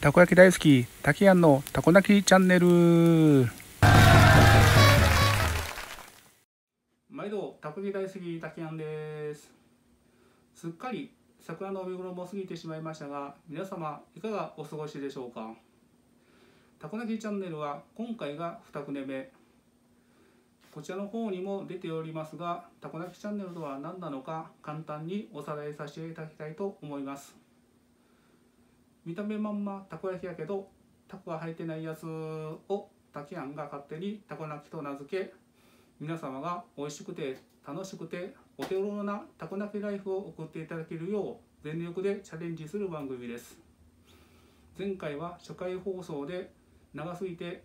たこ焼き大好きたきやんのたこ焼きチャンネル。毎度たこ焼き大好きたきやんです。すっかり桜の見頃も過ぎてしまいましたが皆様いかがお過ごしでしょうか？たこ焼きチャンネルは今回が2組目。こちらの方にも出ておりますがたこ焼きチャンネルとは何なのか簡単におさらいさせていただきたいと思います。見た目まんまたこ焼きやけどタコが入ってないやつをたきあんが勝手にたこ焼きと名付け皆様が美味しくて楽しくてお手頃なたこ焼きライフを送っていただけるよう全力でチャレンジする番組です。前回は初回放送で長すぎて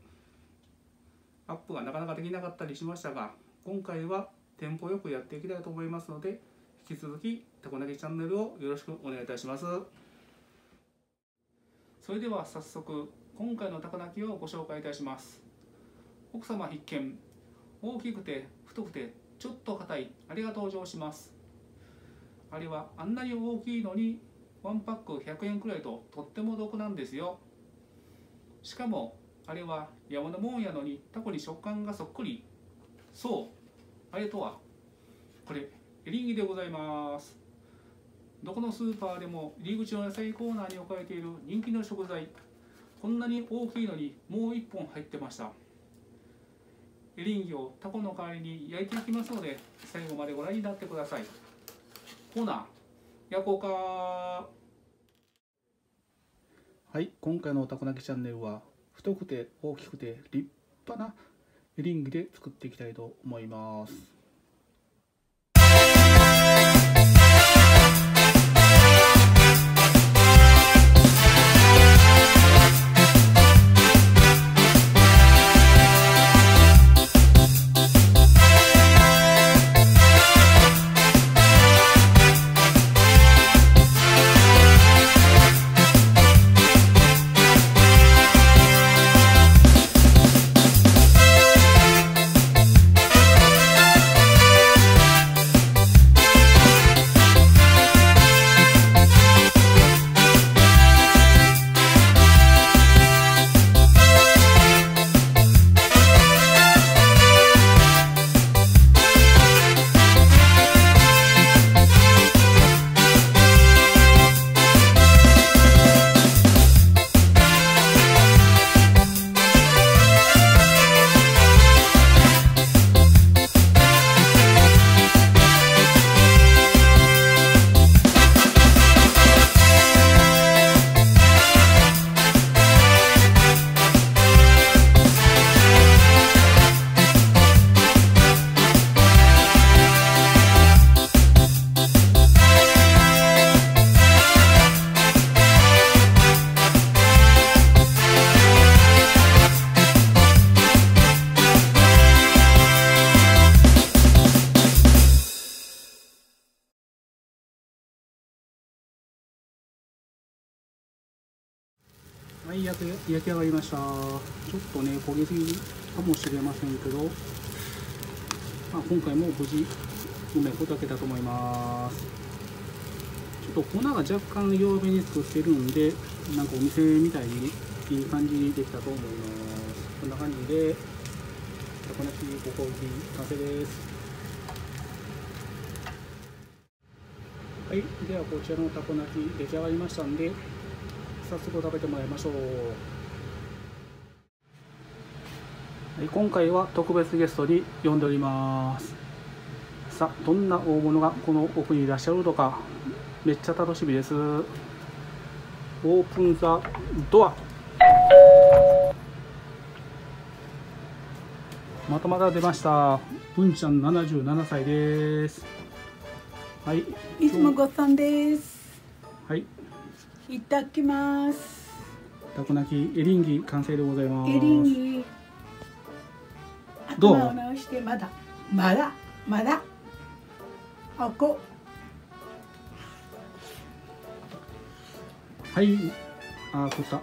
アップがなかなかできなかったりしましたが今回はテンポよくやっていきたいと思いますので引き続きたこなぎチャンネルをよろしくお願いいたします。それでは早速今回のたこなきをご紹介いたします。奥様必見。大きくて太くてちょっと硬い。あれが登場します。あれはあんなに大きいのにワンパック100円くらいととっても得なんですよ。しかもあれは山のもんやのにタコに食感がそっくり。そう。あれとはこれエリンギでございます。どこのスーパーでも入り口の野菜コーナーに置かれている人気の食材こんなに大きいのにもう1本入ってました。エリンギをタコの代わりに焼いていきますので最後までご覧になってください。コーナー焼こうか。はい今回のたこ焼きチャンネルは太くて大きくて立派なエリンギで作っていきたいと思います。焼き焼き上がりました。ちょっとね焦げすぎかもしれませんけど、まあ、今回も無事うめく炊けたと思います。ちょっと粉が若干弱めに作ってるんでなんかお店みたいにいい感じにできたと思います。こんな感じでたこ焼きごコーヒー完成です。はい。ではこちらのたこ焼き出来上がりましたんで早速食べてもらいましょう、はい、今回は特別ゲストに呼んでおります。さあどんな大物がこの奥にいらっしゃるのかめっちゃ楽しみです。オープンザドア。またまた出ました。文ちゃん77歳です。はいいつもごさんです。はいいただきます。たこ焼きエリンギ完成でございますエリンギ。どう？直してまだまだ？まだ？あこはいあー食った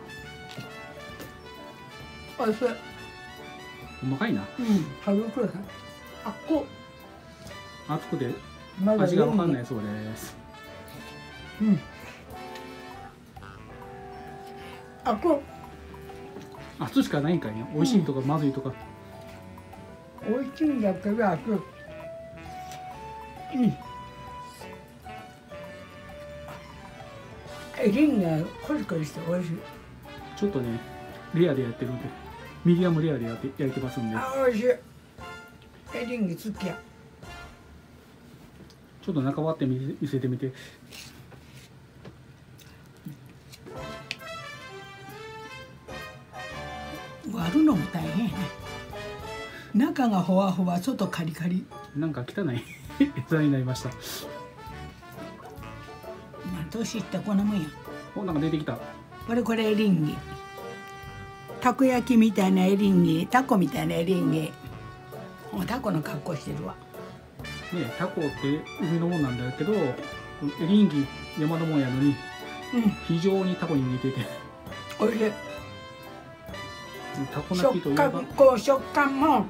おいしい。うまかいなうん食べてください。あこ熱くてまだ味がわかんないい。そうですうん。あこ熱しかないんかいね。美味しいとかまずいとか、美味しいんだけどあこうん。エリンがコリコリして美味しい。ちょっとねレアでやってるんで。ミディアムレアでやって焼いてますんで。あ美味しい。エリンギ好きや。ちょっと中割ってみ見せてみて割るのも大変やね。中がほわほわ外カリカリ。なんか汚い。餌になりました。まあ年いったこんなもんや。おなんか出てきた。これこれエリンギ。たこ焼きみたいなエリンギ。タコみたいなエリンギ。もうタコの格好してるわ。ねタコって海のもんなんだけどエリンギ山のもんやのにうん。非常にタコに似てて。おいしい食感こう食感も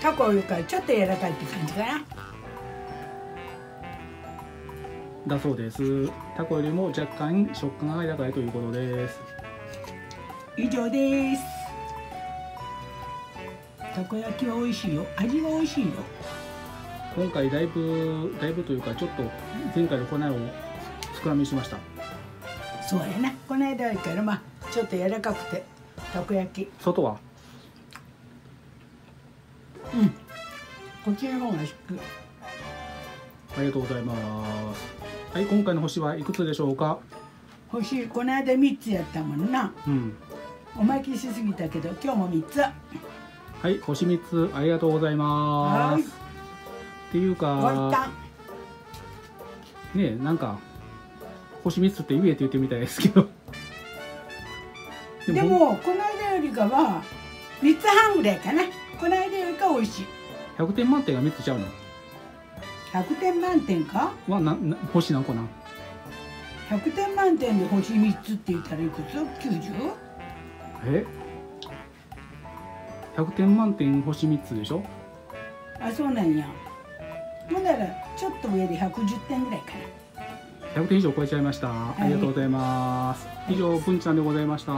タコよりからちょっと柔らかいって感じかな。だそうです。タコよりも若干食感が柔らかいということです。以上です。たこ焼きは美味しいよ。味は美味しいよ。今回だいぶだいぶというかちょっと前回の粉を膨らみしました。そうやな。この間やからまあちょっと柔らかくてたこ焼き。外は？うん。こっちの方がしく。ありがとうございます。はい今回の星はいくつでしょうか？星この間3つやったもんな。うん。おまけしすぎたけど今日も3つ。はい星3つありがとうございます。はい。っていうかた。ねなんか星3つって言えって言ってみたいですけどでもこの間よりかは3つ半ぐらいかな。この間よりか美味しい。100点満点が3つちゃうの？100点満点か？はなな星何個なん？100点満点で星3つって言ったらいくつ ?90? え？100点満点星3つでしょ？あそうなんや。ほんならちょっと上で110点ぐらいかな100点以上超えちゃいました、ありがとうございます。以上文ちゃんでございました。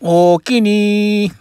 おおきに